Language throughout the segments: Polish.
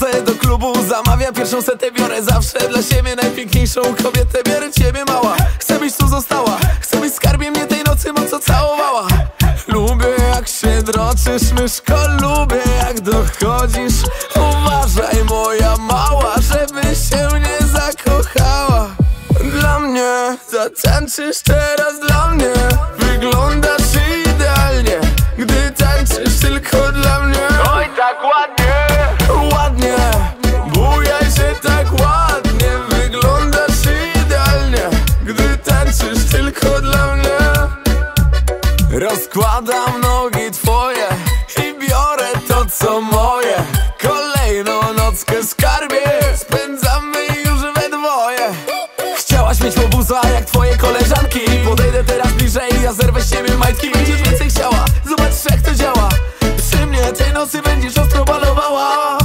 Chodzę do klubu, zamawiam pierwszą setę Biorę zawsze dla siebie najpiękniejszą kobietę. Biorę ciebie mała, chcę byś tu została. Chcę być skarbie mnie tej nocy mocno całowała. Lubię jak się droczysz myszko Lubię jak dochodzisz. Uważaj moja mała, żeby się nie zakochała. Dla mnie zatańczysz teraz dla mnie Rozkładam nogi twoje I biorę to co moje. Kolejną nockę skarbie Spędzamy już we dwoje. Chciałaś mieć łobuza jak twoje koleżanki. Podejdę teraz bliżej, ja zerwę z siebie majtki. Będziesz więcej chciała, zobacz jak to działa. Przy mnie tej nocy będziesz ostro balowała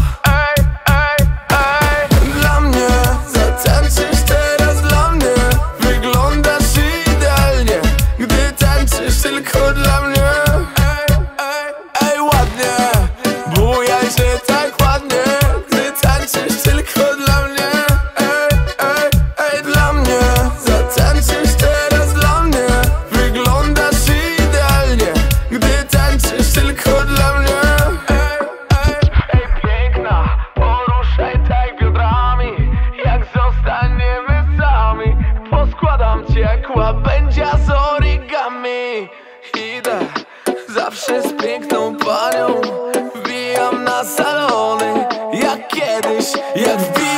Jak łabędzia z origami Idę. Zawsze z piękną panią Wbijam na salony. Jak kiedyś, jak wbiłem